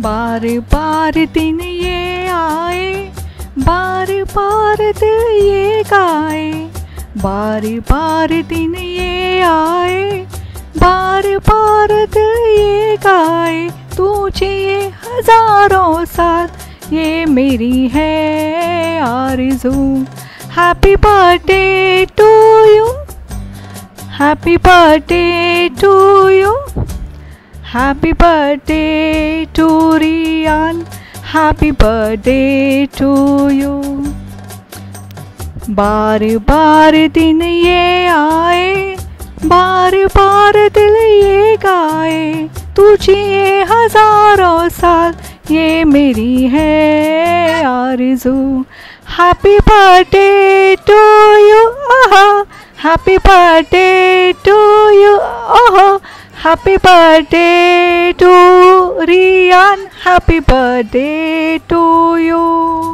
बार बार दिन ये आए, बार बार दिल ये गाए, बार बार दिन ये आए, बार बार दिल ये गाए, तुझे ये हज़ारों साल, ये मेरी है आरज़ू। Happy birthday to you happy birthday to you happy birthday to Riyan happy birthday to you बार बार दिन ये आए, बार बार दिल ये गाए, तुझे हज़ारों साल, ये मेरी है आरज़ू। Happy birthday to you happy birthday birthday to you. Oh, happy birthday to Rian. Happy birthday to you.